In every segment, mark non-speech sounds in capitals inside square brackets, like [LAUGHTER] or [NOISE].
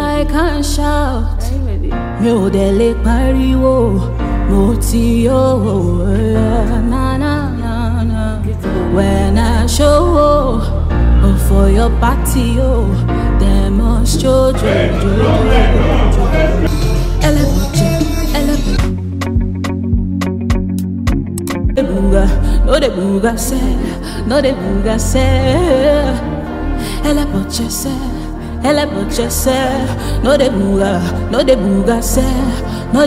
I can't shout. Mi ò dẹ̀ lè pariwo. Mo ti yó. When I show up oh, for your party, oh, they must show jo jo jo jo. Elebuja, elebuja. The booga, no the booga say, no the booga say. Elebuja say, elebuja say, no the booga, no the booga say, no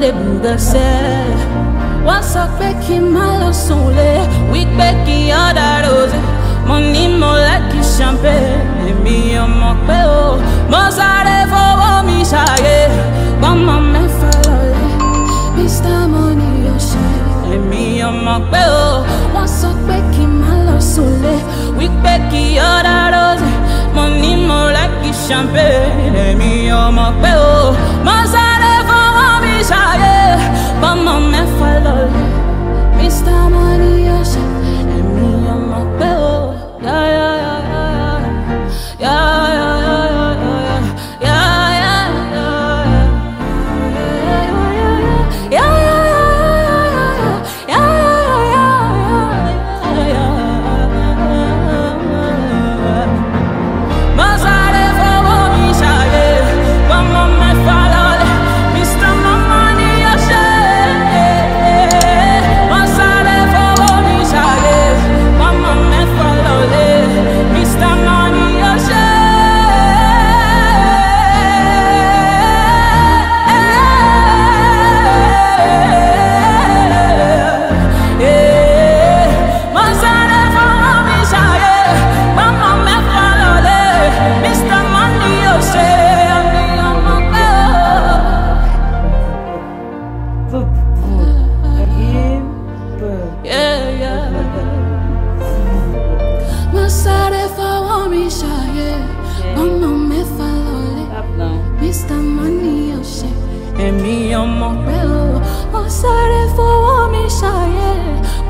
kí n má lọ sùn lé, wípé kí n ọ̀dà rose. Mo ní mo lẹ́kì champagne, èmi ọmọ pé o. Mo sáré fowó mi ṣàyè,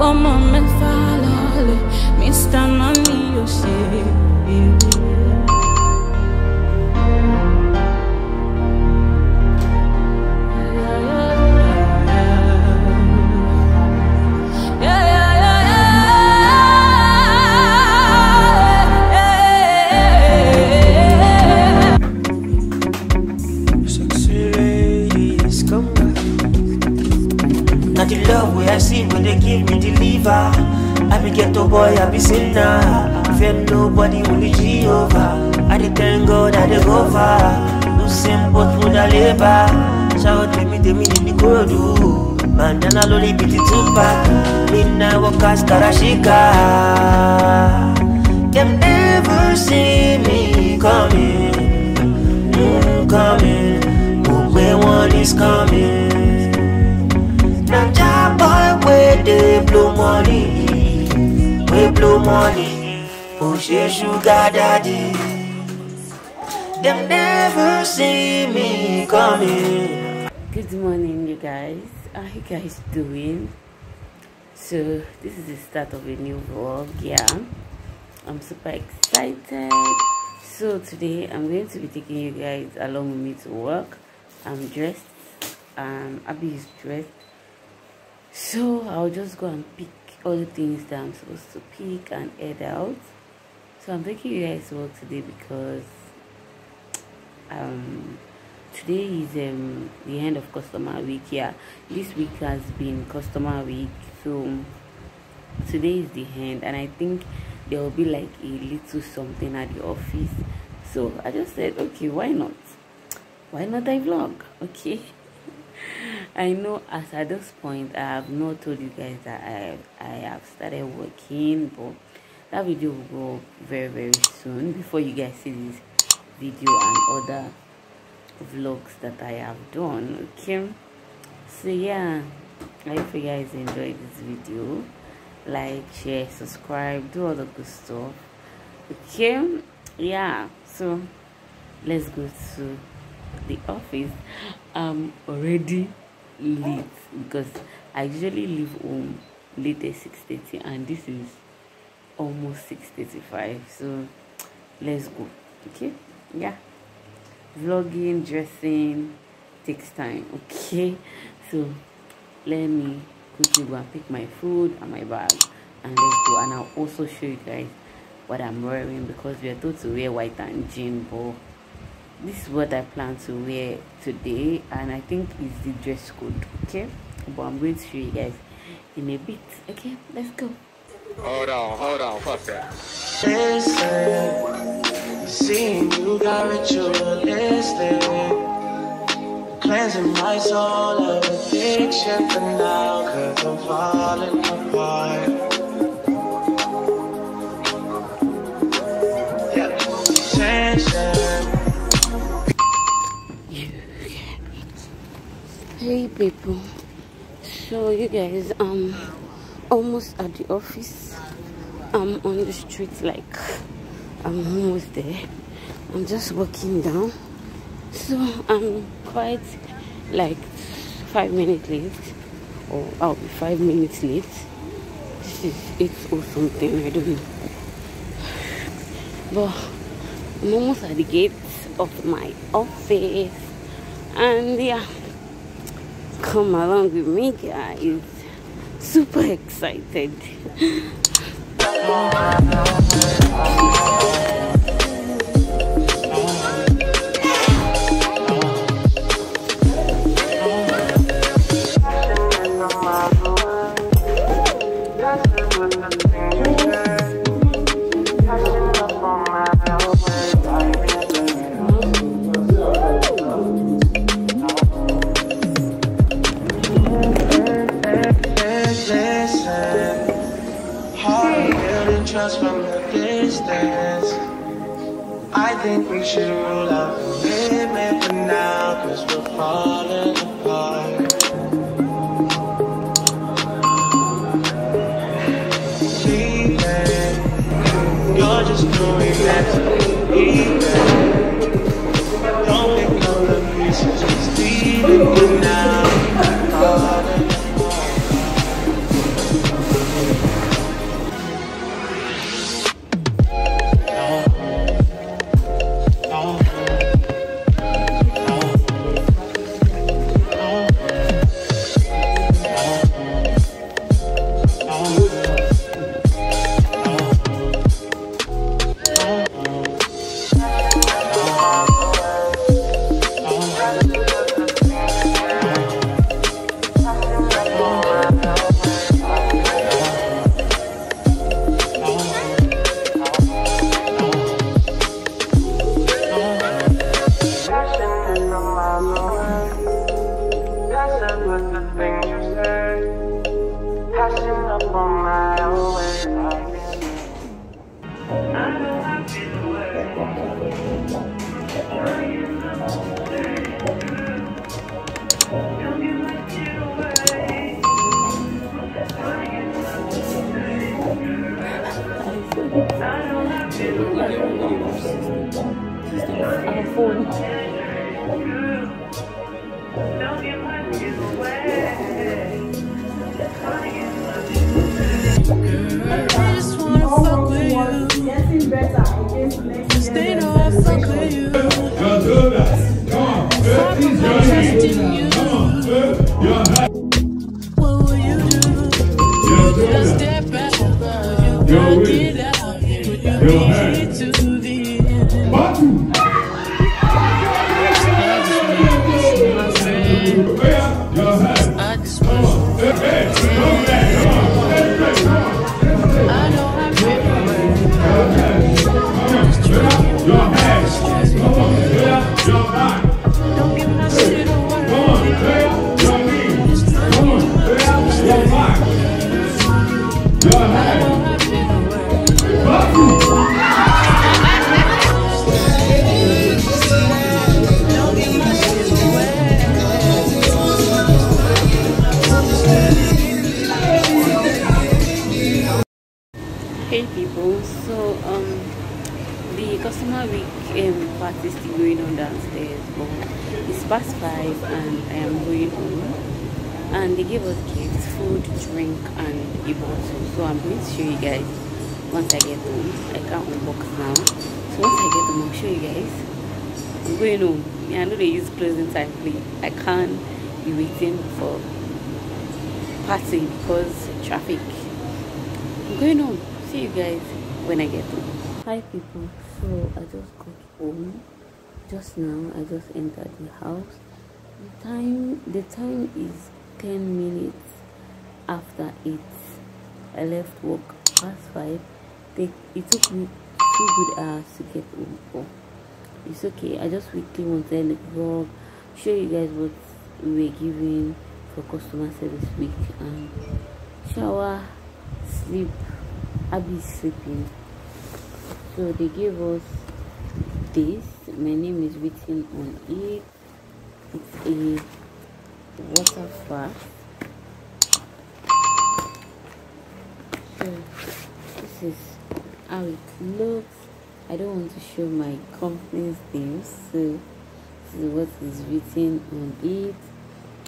ọmọ mẹ́fà lọ́lẹ̀, the love way I see when they give me the liver. I be ghetto boy, I be sinner. Fear nobody, only Jehovah. I dey thank God I dey go far. No simple through the labor. Shout to me, to me, the go do. Bandana loli biti tupac. Midnight workers, Karashika. Them never see me coming. Mm, coming. Where one is coming. Blow money. Blow money. Sugar daddy. Them never see me coming. Good morning, you guys. How are you guys doing? So this is the start of a new vlog. Yeah, I'm super excited. So today I'm going to be taking you guys along with me to work. I'm dressed. Um, Abby is dressed. So I'll just go and pick all the things that I'm supposed to pick and head out. So I'm taking you guys to work today because um today is um the end of customer week. Yeah this week has been customer week. So today is the end and i think there will be like a little something at the office. So i just said okay why not? Why not i vlog? Okay [LAUGHS] i know as at this point i have not told you guys that i i have started working but that video will go very very soon before you guys see this video and other vlogs that I have done okay? So yeah I hope you guys enjoyed this video. Like share subscribe do all the good stuff okay? Yeah so let's go to the office. I'm already late because I usually leave home late at 6:30 and this is almost 6:35 so let's go okay? Yeah. Vlogging dressing takes time okay? So let me quickly go and pick my food and my bag and let's go. And i'll also show you guys what i'm wearing because we are told to wear white and jean but this is what i plan to wear today and i think it's the dress code okay but i'm going to show you guys in a bit okay let's go Hold on, hold on, fuck that. Listen, seeing you got ritualistic, cleansing my soul of addiction for now, cause I'm falling apart. Yeah, tension. Hey people. So you guys um almost at the office. I'm on the street like i'm almost there. I'm just walking down. So i'm quite like five minutes late or i'll be five minutes late. This is or something i don't know. But i'm almost at the gate of my office. And yeah come along with me guys. Super excited Don't pick up the pieces, just past five and I am going home. And they gave us gifts, food, drink, and a bottle. So I'm going to show you guys once I get home. I can't unbox now. So once I get home, I'll show you guys i'm going home me i know they use closing time play i can't be waiting for party because traffic i'm going home see you guys when i get home hi people so i just got home just now i just entered the house. The time the time is 10 minutes after 8 i left work past 5 they, it took me two good hours to get home. Oh, it's okay. I just quickly wanted to vlog show you guys what we were giving for customer service week and shower sleep. I'll be sleeping. So they gave us this my name is written on it it's a water fast so this is how it looks. I don't want to show my company's name so this is what is written on it.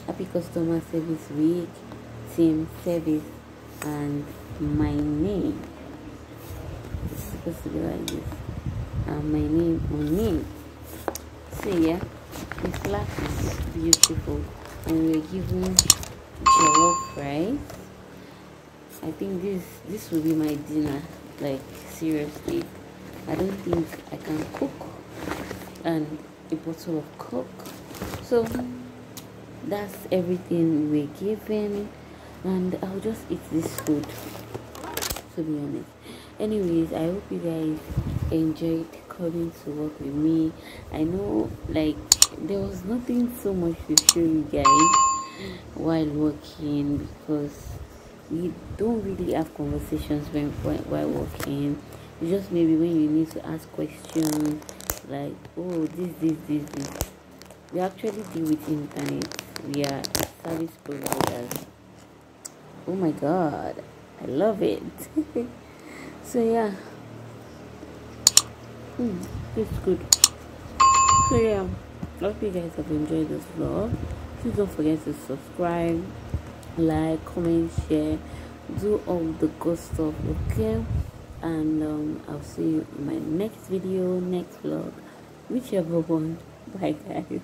Happy customer service week team service and my name. It's supposed to be like this name on it so yeah the flat is beautiful. And we're given jollof rice. I think this this will be my dinner like seriously. I don't think i can cook and a bottle of coke. So that's everything we're given and i'll just eat this food to be honest. Anyways i hope you guys enjoyed coming to work with me. I know like there was nothing so much to show you guys while working because we don't really have conversations when while working. Just maybe when you need to ask questions like oh this this this this. We actually deal with internet. We are service providers. Oh my god. I love it. [LAUGHS] So yeah mm, it's good. So yeah I hope you guys have enjoyed this vlog please don't forget to subscribe like comment share do all the good stuff okay? And um, i'll see you in my next video next vlog. Whichever one bye guys